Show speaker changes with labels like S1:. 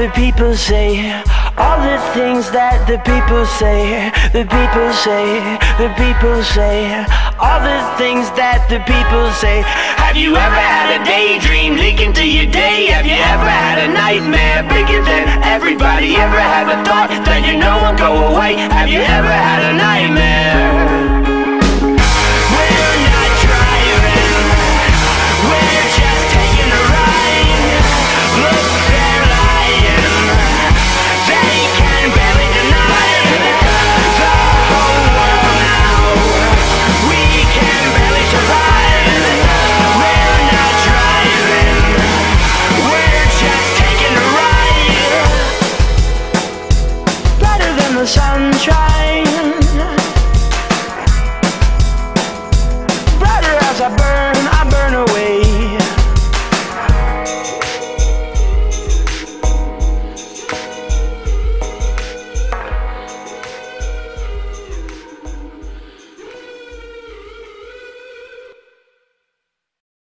S1: the people say. All the things that the people say. The people say. The people say. All the things that the people say. Have you ever had a daydream leak into your day? Have you ever had a nightmare bigger than everybody? Ever had a thought that you know won't go away? Have you ever had a nightmare? sunshine. Brighter as a bird.